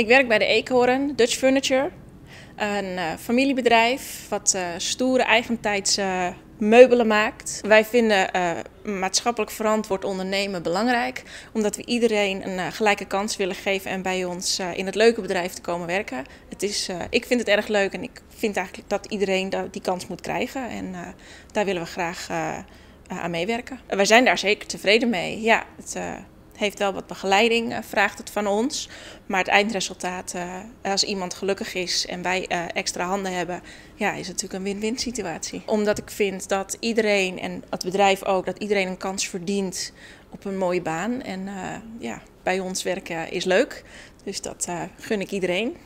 Ik werk bij de Eekhoorn Dutch Furniture. Een uh, familiebedrijf wat uh, stoere eigentijdse meubelen maakt. Wij vinden maatschappelijk verantwoord ondernemen belangrijk, omdat we iedereen een gelijke kans willen geven en bij ons in het leuke bedrijf te komen werken. Het is, ik vind het erg leuk en ik vind eigenlijk dat iedereen die kans moet krijgen en daar willen we graag aan meewerken. Wij zijn daar zeker tevreden mee. Ja, het, heeft wel wat begeleiding, uh, vraagt het van ons. Maar het eindresultaat, uh, als iemand gelukkig is en wij uh, extra handen hebben, ja, is natuurlijk een win-win situatie. Omdat ik vind dat iedereen, en het bedrijf ook, dat iedereen een kans verdient op een mooie baan. En ja, bij ons werken is leuk. Dus dat gun ik iedereen.